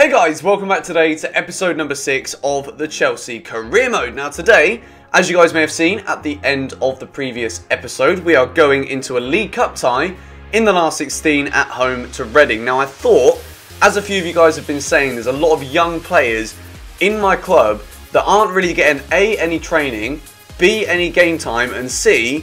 Hey guys, welcome back today to episode number 6 of the Chelsea Career Mode. Now today, as you guys may have seen at the end of the previous episode, we are going into a League Cup tie in the last 16 at home to Reading. Now I thought, as a few of you guys have been saying, there's a lot of young players in my club that aren't really getting A, any training, B, any game time, and C,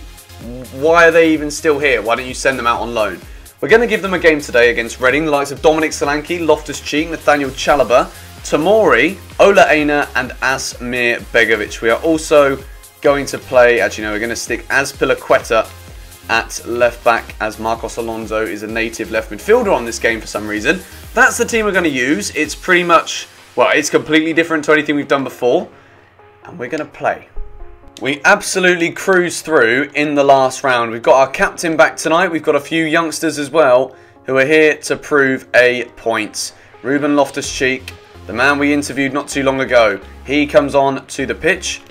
why are they even still here? Why don't you send them out on loan? We're going to give them a game today against Reading, the likes of Dominic Solanke, Loftus-Cheek, Nathaniel Chalobah, Tomori, Ola Aina and Asmir Begovic. We are also going to play, actually no, we're going to stick Azpilicueta at left back as Marcos Alonso is a native left midfielder on this game for some reason. That's the team we're going to use. It's pretty much, well, it's completely different to anything we've done before. And we're going to play. We absolutely cruised through in the last round. We've got our captain back tonight. We've got a few youngsters as well who are here to prove a point. Ruben Loftus-Cheek, the man we interviewed not too long ago. He comes on to the pitch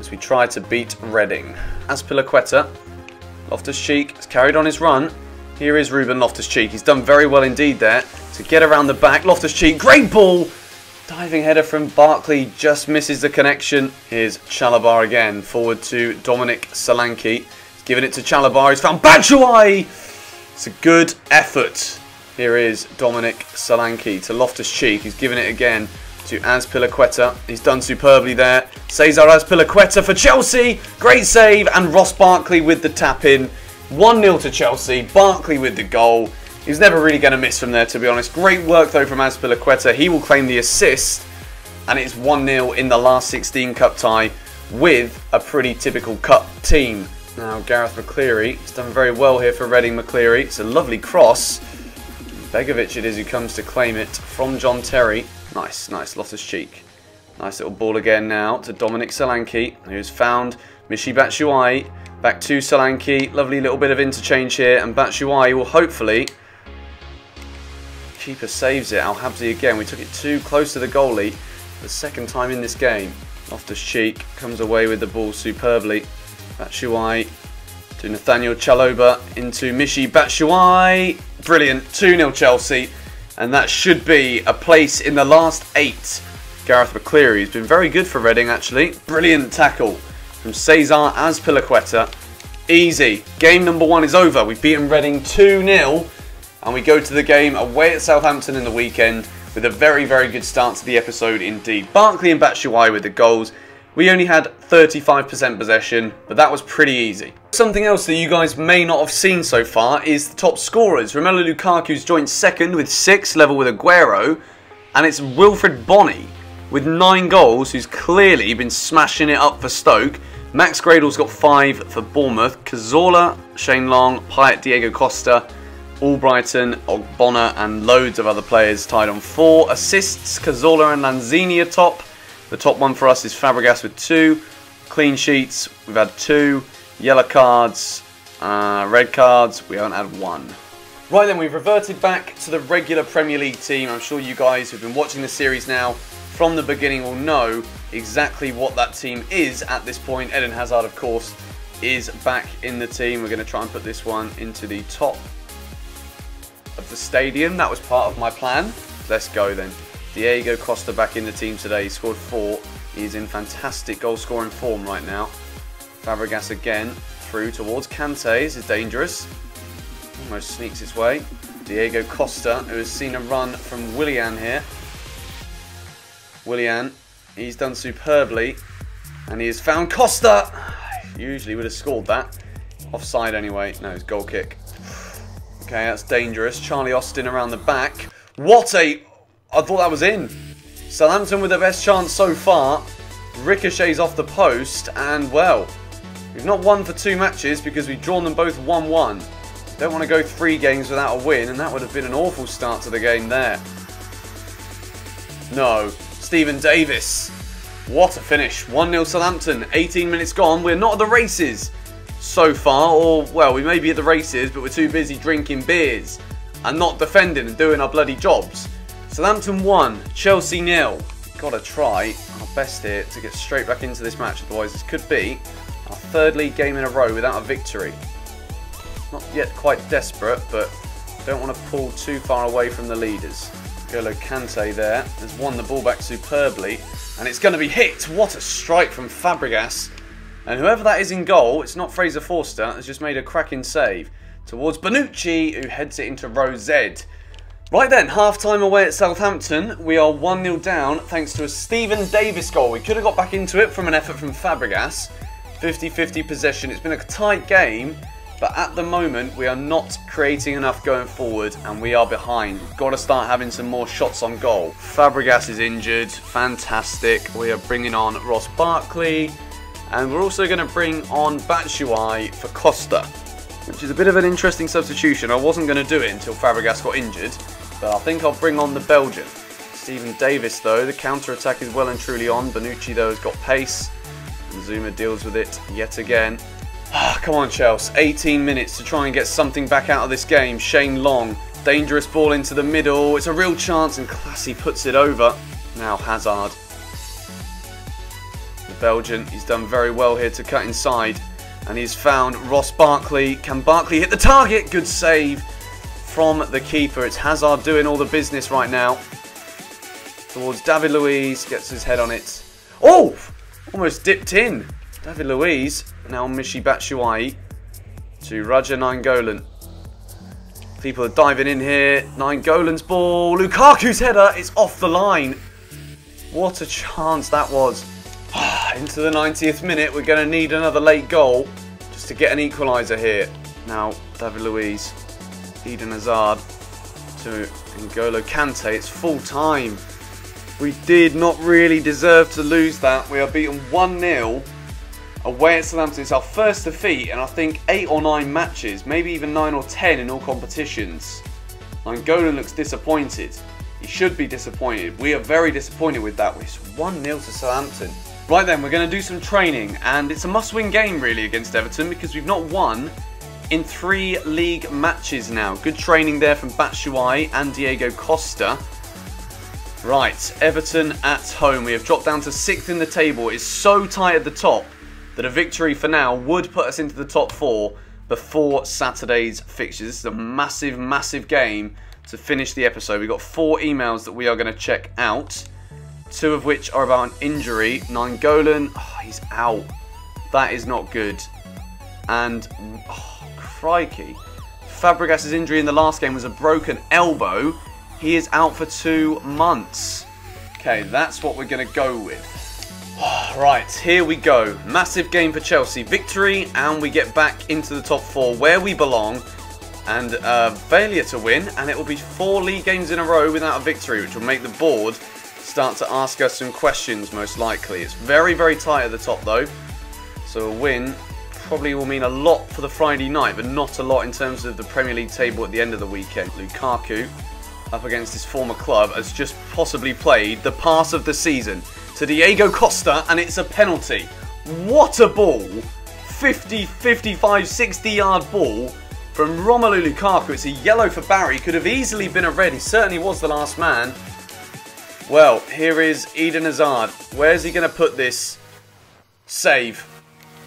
as we try to beat Reading. Azpilicueta, Loftus-Cheek has carried on his run. Here is Ruben Loftus-Cheek. He's done very well indeed there to get around the back. Loftus-Cheek, great ball! Diving header from Barkley just misses the connection. Here's Chalobah again. Forward to Dominic Solanke. He's given it to Chalobah, He's found Batshuayi. It's a good effort. Here is Dominic Solanke to Loftus-Cheek. He's given it again to Azpilicueta. He's done superbly there. Cesar Azpilicueta for Chelsea. Great save. And Ross Barkley with the tap-in. 1-0 to Chelsea. Barkley with the goal. He was never really going to miss from there, to be honest. Great work, though, from Azpilicueta. He will claim the assist. And it's 1-0 in the last 16 cup tie with a pretty typical cup team. Now, Gareth McCleary has done very well here for Reading McCleary. It's a lovely cross. Begovic it is who comes to claim it from John Terry. Nice, nice. Loftus-Cheek. Nice little ball again now to Dominic Solanke, who's found Michy Batshuayi. Back to Solanke. Lovely little bit of interchange here. And Batshuayi will hopefully Keeper saves it. Al Habsi again. We took it too close to the goalie the second time in this game. Loftus-Cheek comes away with the ball superbly. Batshuayi to Nathaniel Chalobah into Michy Batshuayi. Brilliant. 2-0 Chelsea. And that should be a place in the last eight. Gareth McCleary has been very good for Reading actually. Brilliant tackle from Cesar Azpilicueta. Easy. Game number one is over. We've beaten Reading 2-0 and we go to the game away at Southampton in the weekend with a very, very good start to the episode indeed. Barkley and Batshuayi with the goals. We only had 35% possession, but that was pretty easy. Something else that you guys may not have seen so far is the top scorers. Romelu Lukaku's joint second with six, level with Aguero, and it's Wilfried Bony with nine goals, who's clearly been smashing it up for Stoke. Max Gradel's got five for Bournemouth. Cazorla, Shane Long, Payet, Diego Costa, Albrighton, Ogbonna and loads of other players tied on four assists. Cazorla and Lanzini are top. The top one for us is Fabregas with two. Clean sheets, we've had two. Yellow cards, uh, red cards, we haven't had one. Right then, we've reverted back to the regular Premier League team. I'm sure you guys who've been watching the series now from the beginning will know exactly what that team is at this point. Eden Hazard, of course, is back in the team. We're going to try and put this one into the top of the stadium. That was part of my plan. Let's go then. Diego Costa back in the team today. He scored four. He's in fantastic goal scoring form right now. Fabregas again through towards Kante. This is dangerous. Almost sneaks its way. Diego Costa, who has seen a run from Willian here. Willian, he's done superbly. And he has found Costa. Usually would have scored that. Offside anyway. No, it's goal kick. Okay, that's dangerous. Charlie Austin around the back. What a... I thought that was in. Southampton with the best chance so far. Ricochets off the post. And, well, we've not won for two matches because we've drawn them both 1-1. Don't want to go three games without a win. And that would have been an awful start to the game there. No. Stephen Davis. What a finish. 1-0 Southampton. 18 minutes gone. We're not at the races so far, or, well, we may be at the races, but we're too busy drinking beers and not defending and doing our bloody jobs. Southampton 1, Chelsea nil. Gotta try our best here to get straight back into this match, otherwise this could be our third league game in a row without a victory. Not yet quite desperate, but don't want to pull too far away from the leaders. Golo Kante there has won the ball back superbly. And it's going to be hit. What a strike from Fabregas. And whoever that is in goal, it's not Fraser Forster, has just made a cracking save towards Bonucci, who heads it into row Z. Right then, half time away at Southampton. We are 1 0 down thanks to a Steven Davis goal. We could have got back into it from an effort from Fabregas. 50 50 possession. It's been a tight game, but at the moment we are not creating enough going forward and we are behind. We've got to start having some more shots on goal. Fabregas is injured. Fantastic. We are bringing on Ross Barkley and we're also going to bring on Batshuayi for Costa which is a bit of an interesting substitution. I wasn't going to do it until Fabregas got injured, but I think I'll bring on the Belgian. Steven Davis, though, the counter-attack is well and truly on. Bonucci, though, has got pace. And Zouma deals with it yet again. Ah, come on, Chelsea. 18 minutes to try and get something back out of this game. Shane Long, dangerous ball into the middle. It's a real chance, and Clasie puts it over. Now Hazard. The Belgian, he's done very well here to cut inside. And he's found Ross Barkley. Can Barkley hit the target? Good save from the keeper. It's Hazard doing all the business right now. Towards David Luiz. Gets his head on it. Oh! Almost dipped in. David Luiz. Now Michy Batshuayi. To Radja Nainggolan. People are diving in here. Nainggolan's ball. Lukaku's header. It's off the line. What a chance that was. Into the 90th minute, we're going to need another late goal just to get an equaliser here. Now, David Luiz, Eden Hazard to N'Golo Kante. It's full time. We did not really deserve to lose that. We are beaten 1-0 away at Southampton. It's our first defeat and I think 8 or 9 matches, maybe even 9 or 10 in all competitions. N'Golo looks disappointed. He should be disappointed. We are very disappointed with that. It's 1-0 to Southampton. Right then, we're going to do some training, and it's a must-win game really against Everton because we've not won in three league matches now. Good training there from Batshuayi and Diego Costa. Right, Everton at home. We have dropped down to sixth in the table. It's so tight at the top that a victory for now would put us into the top four before Saturday's fixtures. This is a massive, massive game to finish the episode. We've got four emails that we are going to check out two of which are about an injury. Nainggolan, oh, he's out. That is not good. And, oh, crikey. Fabregas' injury in the last game was a broken elbow. He is out for two months. Okay, that's what we're going to go with. right, here we go. Massive game for Chelsea. Victory, and we get back into the top four where we belong. And uh, failure to win, and it will be four league games in a row without a victory, which will make the board start to ask us some questions most likely. It's very, very tight at the top though. So a win probably will mean a lot for the Friday night, but not a lot in terms of the Premier League table at the end of the weekend. Lukaku, up against his former club, has just possibly played the pass of the season to Diego Costa, and it's a penalty. What a ball! 50, 55, 60 yard ball from Romelu Lukaku. It's a yellow for Barry. Could have easily been a red. He certainly was the last man. Well, here is Eden Hazard. Where's he going to put this? Save.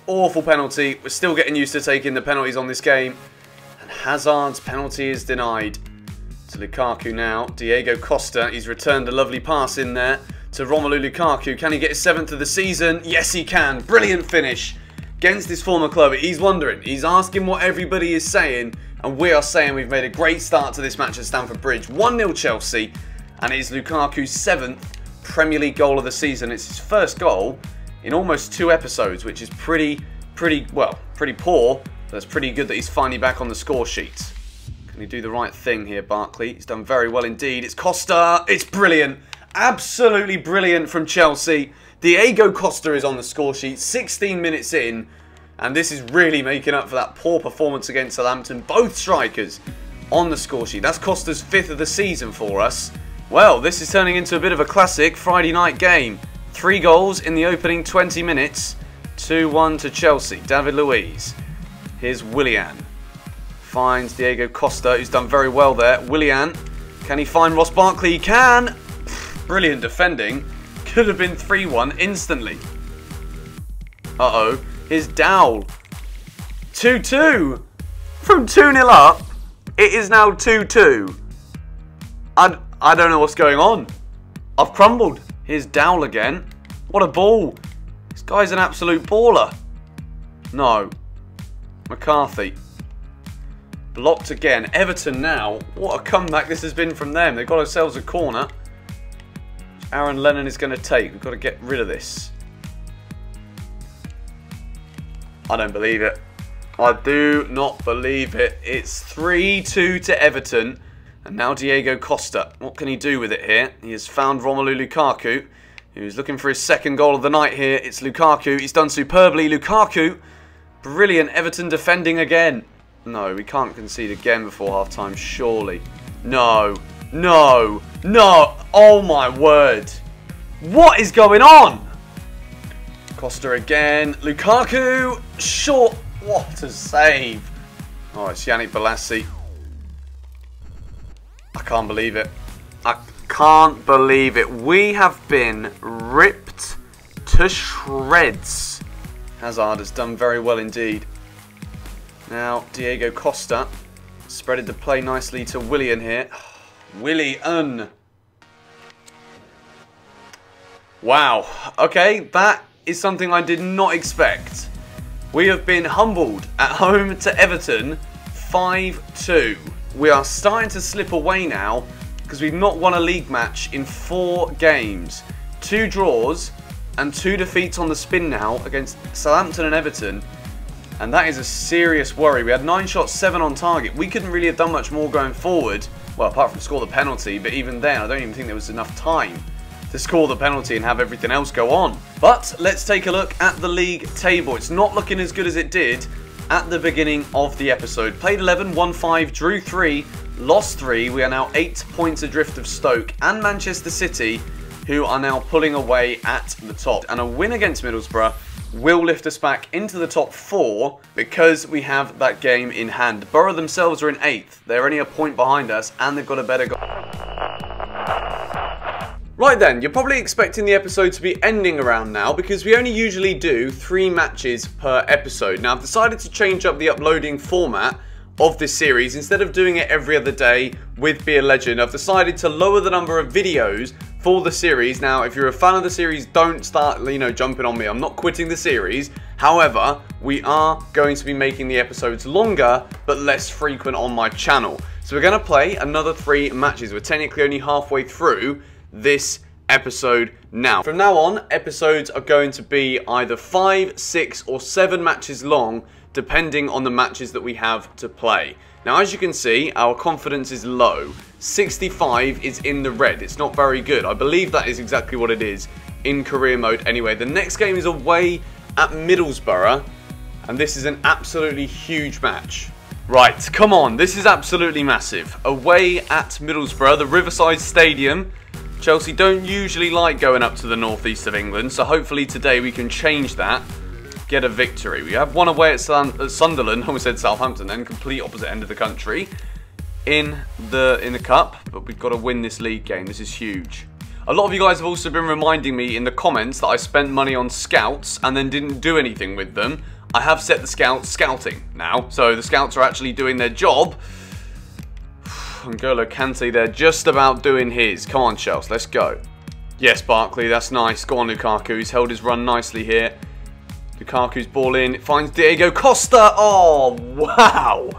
Awful penalty. We're still getting used to taking the penalties on this game. And Hazard's penalty is denied. To Lukaku now. Diego Costa. He's returned a lovely pass in there to Romelu Lukaku. Can he get his seventh of the season? Yes, he can. Brilliant finish against his former club. He's wondering. He's asking what everybody is saying. And we are saying we've made a great start to this match at Stamford Bridge. 1-0 Chelsea and it is Lukaku's seventh Premier League goal of the season. It's his first goal in almost two episodes, which is pretty, pretty, well, pretty poor. It's pretty good that he's finally back on the score sheet. Can he do the right thing here, Barkley? He's done very well indeed. It's Costa. It's brilliant. Absolutely brilliant from Chelsea. Diego Costa is on the score sheet, 16 minutes in. And this is really making up for that poor performance against Southampton. Both strikers on the score sheet. That's Costa's fifth of the season for us. Well, this is turning into a bit of a classic Friday night game. Three goals in the opening 20 minutes. 2-1 to Chelsea. David Luiz. Here's Willian. Finds Diego Costa, who's done very well there. Willian. Can he find Ross Barkley? He can. Brilliant defending. Could have been 3-1 instantly. Uh-oh. Here's Dowell. 2-2. From 2-0 up, it is now 2-2. I'd, I don't know what's going on. I've crumbled. Here's Dowell again. What a ball. This guy's an absolute baller. No. McCarthy. Blocked again. Everton now. What a comeback this has been from them. They've got themselves a corner. Aaron Lennon is going to take. We've got to get rid of this. I don't believe it. I do not believe it. It's 3-2 to Everton. And now Diego Costa. What can he do with it here? He has found Romelu Lukaku, who's looking for his second goal of the night here. It's Lukaku. He's done superbly. Lukaku. Brilliant. Everton defending again. No, we can't concede again before half-time, surely. No. No. No. Oh, my word. What is going on? Costa again. Lukaku. Short. What a save. Oh, it's Yannick Bolasie. I can't believe it. I can't believe it. We have been ripped to shreds. Hazard has done very well indeed. Now, Diego Costa spreaded the play nicely to Willian here. Willian. Wow. Okay, that is something I did not expect. We have been humbled at home to Everton 5-2. We are starting to slip away now because we've not won a league match in four games. Two draws and two defeats on the spin now against Southampton and Everton and that is a serious worry. We had 9 shots, 7 on target. We couldn't really have done much more going forward. Well, apart from score the penalty, but even then, I don't even think there was enough time to score the penalty and have everything else go on. But let's take a look at the league table. It's not looking as good as it did at the beginning of the episode. Played 11, won 5, drew 3, lost 3. We are now 8 points adrift of Stoke and Manchester City, who are now pulling away at the top. And a win against Middlesbrough will lift us back into the top four because we have that game in hand. Borough themselves are in eighth. They're only a point behind us and they've got a better goal. Right then, you're probably expecting the episode to be ending around now because we only usually do three matches per episode. Now I've decided to change up the uploading format of this series. Instead of doing it every other day with Be a Legend, I've decided to lower the number of videos for the series. Now, if you're a fan of the series, don't start, you know, jumping on me. I'm not quitting the series. However, we are going to be making the episodes longer, but less frequent on my channel. So we're going to play another three matches. We're technically only halfway through this episode now. From now on, episodes are going to be either five, six, or seven matches long, depending on the matches that we have to play. Now, as you can see, our confidence is low. 65 is in the red. It's not very good. I believe that is exactly what it is in career mode anyway. The next game is away at Middlesbrough, and this is an absolutely huge match. Right, come on. This is absolutely massive. Away at Middlesbrough, the Riverside Stadium. Chelsea don't usually like going up to the northeast of England, so hopefully today we can change that get a victory. We have one away at, Sunderland, almost said Southampton then, complete opposite end of the country in the in the cup, but we've got to win this league game. This is huge. A lot of you guys have also been reminding me in the comments that I spent money on scouts and then didn't do anything with them. I have set the scouts scouting now, so the scouts are actually doing their job. N'Golo Kante, they're just about doing his. Come on, Chelsea, let's go. Yes, Barkley, that's nice. Go on, Lukaku. He's held his run nicely here. Lukaku's ball in. Finds Diego Costa. Oh, wow.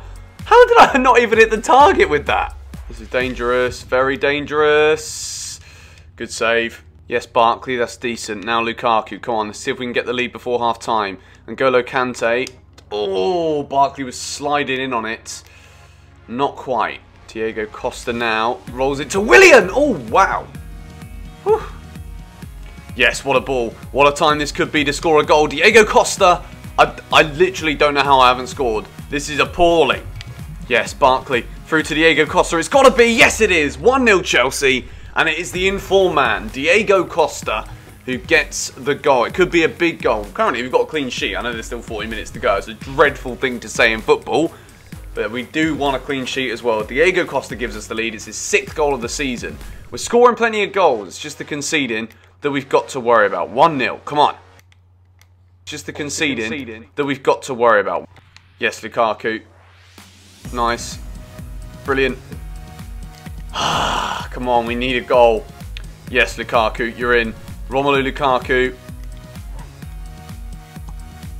How did I not even hit the target with that? This is dangerous. Very dangerous. Good save. Yes, Barkley, that's decent. Now Lukaku, come on, let's see if we can get the lead before half time. N'Golo Kante. Oh, Barkley was sliding in on it. Not quite. Diego Costa now rolls it to Willian. Oh, wow. Whew. Yes, what a ball. What a time this could be to score a goal. Diego Costa. I, I literally don't know how I haven't scored. This is appalling. Yes, Barkley through to Diego Costa. It's got to be. Yes, it is. 1-0 Chelsea. And it is the inform man, Diego Costa, who gets the goal. It could be a big goal. Currently, we've got a clean sheet. I know there's still 40 minutes to go. It's a dreadful thing to say in football. But we do want a clean sheet as well. Diego Costa gives us the lead. It's his sixth goal of the season. We're scoring plenty of goals. It's just the conceding that we've got to worry about. 1-0. Come on. Just the conceding, conceding that we've got to worry about. Yes, Lukaku. Nice. Brilliant. Come on, we need a goal. Yes, Lukaku, you're in. Romelu Lukaku.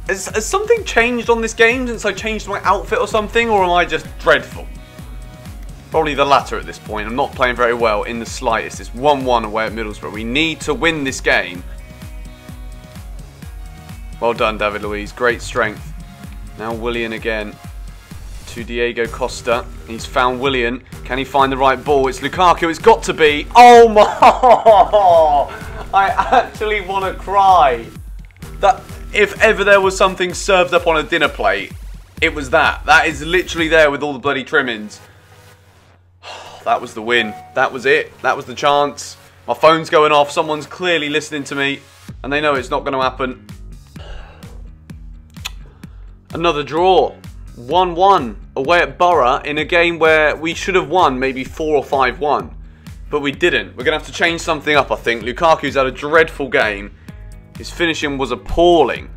Has, has something changed on this game since I changed my outfit or something, or am I just dreadful? Probably the latter at this point. I'm not playing very well in the slightest. It's 1-1 away at Middlesbrough. We need to win this game. Well done, David Luiz. Great strength. Now Willian again to Diego Costa. He's found Willian. Can he find the right ball? It's Lukaku. It's got to be. Oh my! I actually want to cry. That if ever there was something served up on a dinner plate, it was that. That is literally there with all the bloody trimmings. That was the win. That was it. That was the chance. My phone's going off. Someone's clearly listening to me. And they know it's not going to happen. Another draw. 1-1 away at Borough in a game where we should have won maybe 4 or 5-1. But we didn't. We're going to have to change something up, I think. Lukaku's had a dreadful game. His finishing was appalling.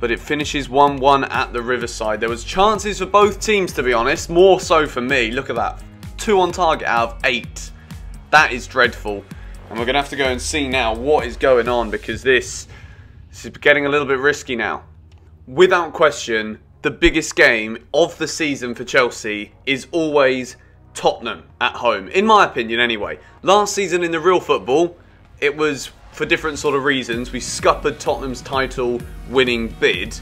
But it finishes 1-1 at the Riverside. There was chances for both teams, to be honest. More so for me. Look at that two on target out of eight. That is dreadful. And we're to have to go and see now what is going on because this, this is getting a little bit risky now. Without question, the biggest game of the season for Chelsea is always Tottenham at home. In my opinion, anyway. Last season in the real football, it was for different sort of reasons. We scuppered Tottenham's title winning bid.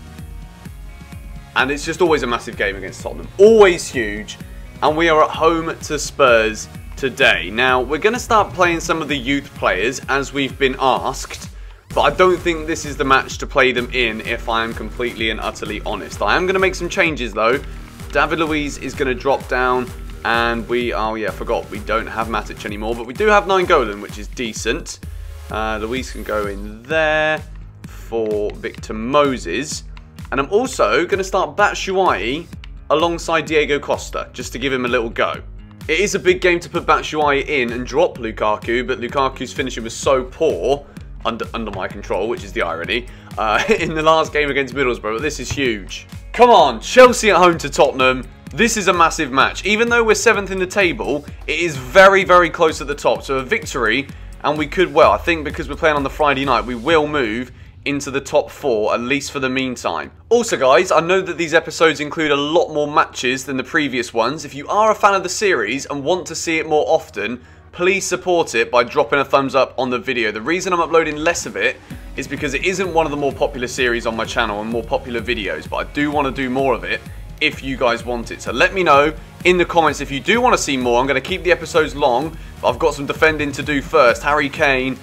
And it's just always a massive game against Tottenham. Always huge and we are at home to Spurs today. Now, we're going to start playing some of the youth players as we've been asked, but I don't think this is the match to play them in if I am completely and utterly honest. I am going to make some changes though. David Luiz is going to drop down and we, oh yeah, forgot, we don't have Matic anymore, but we do have Nainggolan, which is decent. Uh, Luiz can go in there for Victor Moses. And I'm also going to start Batshuayi alongside Diego Costa, just to give him a little go. It is a big game to put Batshuayi in and drop Lukaku, but Lukaku's finishing was so poor, under, under my control, which is the irony, uh, in the last game against Middlesbrough, but this is huge. Come on, Chelsea at home to Tottenham. This is a massive match. Even though we're 7th in the table, it is very, very close at the top. So a victory, and we could, well, I think because we're playing on the Friday night, we will move into the top four, at least for the meantime. Also guys, I know that these episodes include a lot more matches than the previous ones. If you are a fan of the series and want to see it more often, please support it by dropping a thumbs up on the video. The reason I'm uploading less of it is because it isn't one of the more popular series on my channel and more popular videos, but I do want to do more of it if you guys want it. So let me know in the comments if you do want to see more. I'm going to keep the episodes long, but I've got some defending to do first. Harry Kane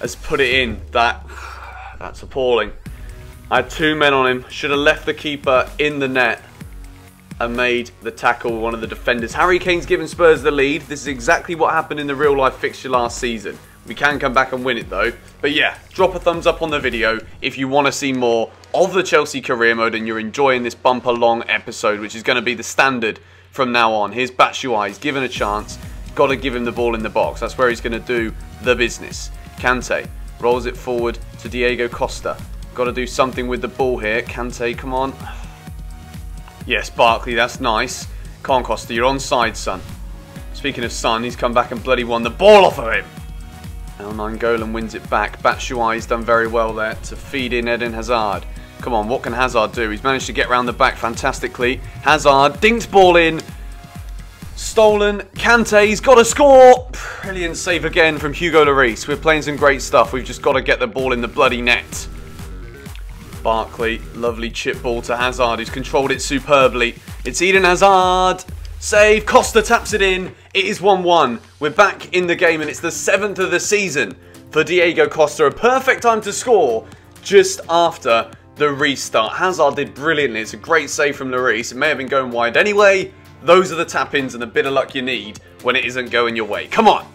has put it in. That that's appalling. I had two men on him. Should have left the keeper in the net and made the tackle one of the defenders. Harry Kane's given Spurs the lead. This is exactly what happened in the real life fixture last season. We can come back and win it though. But yeah, drop a thumbs up on the video if you want to see more of the Chelsea career mode and you're enjoying this bumper long episode, which is going to be the standard from now on. Here's Batshuayi. He's given a chance. Got to give him the ball in the box. That's where he's going to do the business. Kante rolls it forward to Diego Costa. Got to do something with the ball here. Kante, come on. Yes, Barkley, that's nice. Come on, Costa, you're on side, son. Speaking of son, he's come back and bloody won the ball off of him. Now Nainggolan wins it back. Batshuayi's done very well there to feed in Eden Hazard. Come on, what can Hazard do? He's managed to get around the back fantastically. Hazard dinked ball in. Stolen. Kante, he's got to score. Brilliant save again from Hugo Lloris. We're playing some great stuff. We've just got to get the ball in the bloody net. Barkley, lovely chip ball to Hazard, who's controlled it superbly. It's Eden Hazard. Save. Costa taps it in. It is 1-1. We're back in the game, and it's the seventh of the season for Diego Costa. A perfect time to score just after the restart. Hazard did brilliantly. It's a great save from Lloris. It may have been going wide anyway, those are the tap-ins and the bit of luck you need when it isn't going your way. Come on!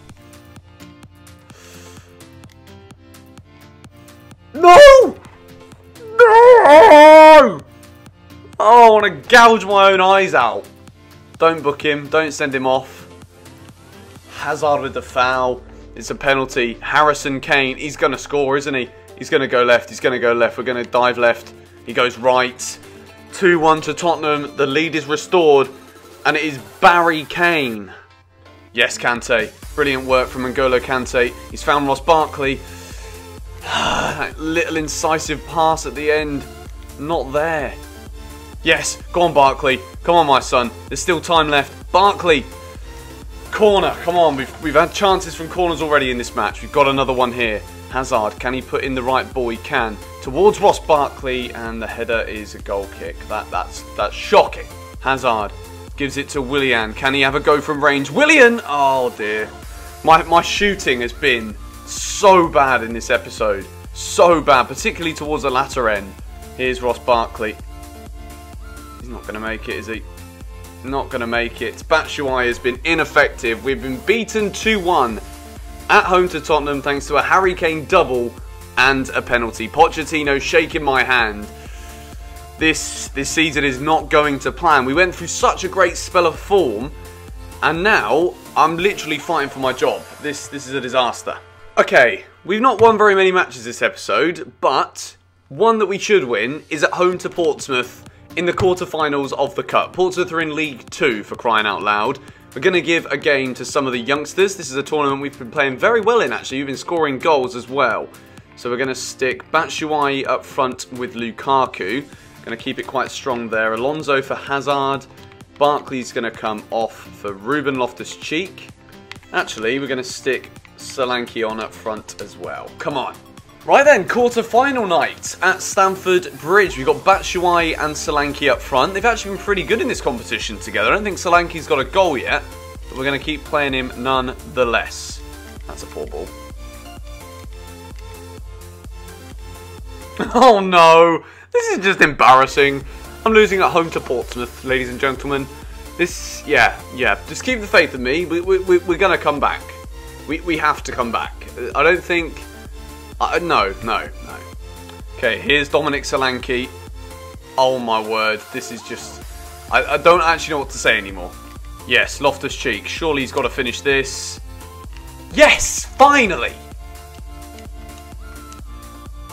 No! No! Oh, I want to gouge my own eyes out. Don't book him. Don't send him off. Hazard with the foul. It's a penalty. Harrison Kane, he's going to score, isn't he? He's going to go left. He's going to go left. We're going to dive left. He goes right. 2-1 to Tottenham. The lead is restored and it is Barry Kane. Yes, Kante. Brilliant work from N'Golo Kante. He's found Ross Barkley. That little incisive pass at the end. Not there. Yes, go on Barkley. Come on my son. There's still time left. Barkley. Corner. Come on. We've, we've had chances from corners already in this match. We've got another one here. Hazard. Can he put in the right ball? He can. Towards Ross Barkley and the header is a goal kick. That That's, that's shocking. Hazard gives it to Willian. Can he have a go from range? Willian! Oh dear. My, my shooting has been so bad in this episode. So bad, particularly towards the latter end. Here's Ross Barkley. He's not going to make it, is he? Not going to make it. Batshuayi has been ineffective. We've been beaten 2-1 at home to Tottenham thanks to a Harry Kane double and a penalty. Pochettino shaking my hand. This this season is not going to plan. We went through such a great spell of form and now I'm literally fighting for my job. This this is a disaster. Okay, we've not won very many matches this episode, but one that we should win is at home to Portsmouth in the quarterfinals of the Cup. Portsmouth are in League 2 for crying out loud. We're going to give a game to some of the youngsters. This is a tournament we've been playing very well in actually. We've been scoring goals as well. So we're going to stick Batshuayi up front with Lukaku. Going to keep it quite strong there. Alonso for Hazard. Barkley's going to come off for Ruben Loftus-Cheek. Actually, we're going to stick Solanke on up front as well. Come on. Right then, quarter-final night at Stamford Bridge. We've got Batshuayi and Solanke up front. They've actually been pretty good in this competition together. I don't think Solanke's got a goal yet, but we're going to keep playing him nonetheless. That's a poor ball. Oh no! This is just embarrassing. I'm losing at home to Portsmouth, ladies and gentlemen. This, yeah, yeah. Just keep the faith in me. We, we, we, we're going to come back. We, we have to come back. I don't think... Uh, no, no, no. Okay, here's Dominic Solanke. Oh my word, this is just... I, I don't actually know what to say anymore. Yes, Loftus-Cheek. Surely he's got to finish this. Yes, finally!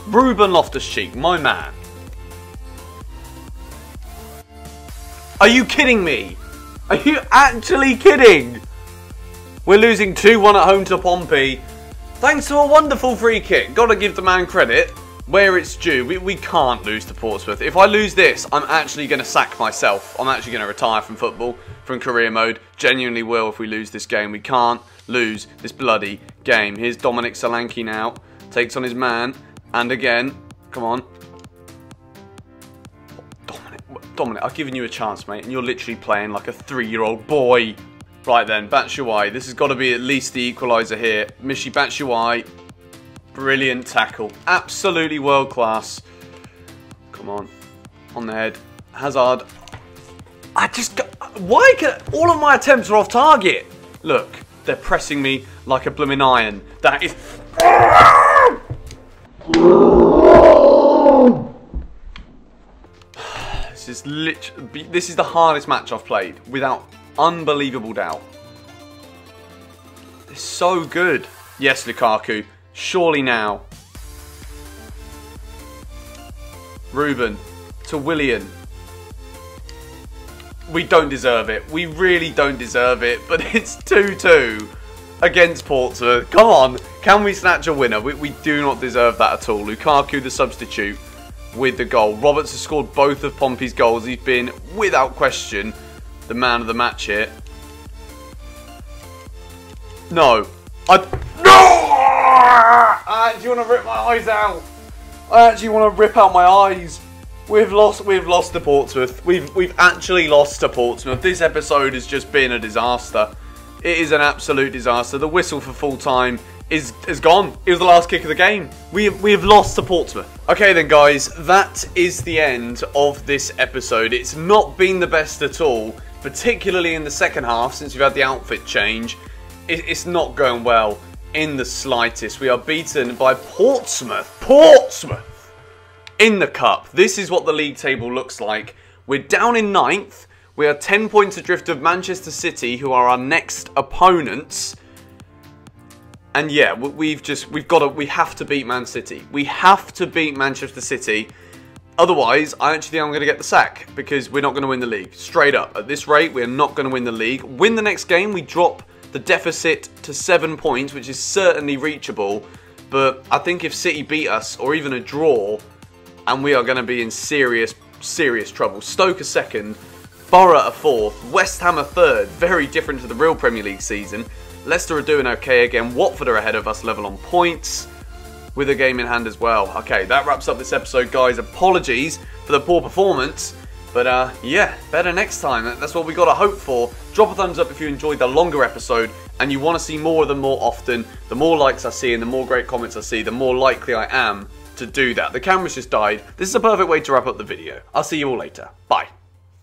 Ruben Loftus-Cheek, my man. Are you kidding me? Are you actually kidding? We're losing 2-1 at home to Pompey. Thanks to a wonderful free kick. Gotta give the man credit where it's due. We, we can't lose to Portsmouth. If I lose this, I'm actually going to sack myself. I'm actually going to retire from football, from career mode. Genuinely will if we lose this game. We can't lose this bloody game. Here's Dominic Solanke now. Takes on his man. And again, come on. Dominic, I've given you a chance, mate, and you're literally playing like a three-year-old boy. Right then, Batshuayi. This has got to be at least the equaliser here. Michy Batshuayi. Brilliant tackle. Absolutely world class. Come on. On the head. Hazard. I just... Why can... All of my attempts are off target. Look, they're pressing me like a blooming iron. That is... this is literally this is the hardest match I've played without unbelievable doubt. It's so good. Yes, Lukaku. Surely now. Ruben to Willian. We don't deserve it. We really don't deserve it, but it's 2-2 against Portsmouth. Come on, can we snatch a winner? We, we do not deserve that at all. Lukaku, the substitute with the goal. Roberts has scored both of Pompey's goals. He's been, without question, the man of the match here. No. I... No! I actually want to rip my eyes out. I actually want to rip out my eyes. We've lost. We've lost to Portsmouth. We've we've actually lost to Portsmouth. This episode has just been a disaster. It is an absolute disaster. The whistle for full time is is gone. It was the last kick of the game. We have, we have lost to Portsmouth. Okay then guys, that is the end of this episode. It's not been the best at all, particularly in the second half since we've had the outfit change. It, it's not going well in the slightest. We are beaten by Portsmouth. Portsmouth! In the cup. This is what the league table looks like. We're down in ninth. We are 10 points adrift of Manchester City, who are our next opponents. And yeah, we've just we've got to we have to beat Man City. We have to beat Manchester City. Otherwise, I actually think I'm going to get the sack because we're not going to win the league. Straight up, at this rate, we're not going to win the league. Win the next game, we drop the deficit to seven points, which is certainly reachable. But I think if City beat us, or even a draw, and we are going to be in serious, serious trouble. Stoke a second, Borough a fourth, West Ham a third, very different to the real Premier League season. Leicester are doing okay again, Watford are ahead of us level on points with a game in hand as well. Okay, that wraps up this episode, guys. Apologies for the poor performance. But uh, yeah, better next time. That's what we got to hope for. Drop a thumbs up if you enjoyed the longer episode and you want to see more of them more often. The more likes I see and the more great comments I see, the more likely I am to do that. The camera's just died. This is a perfect way to wrap up the video. I'll see you all later. Bye.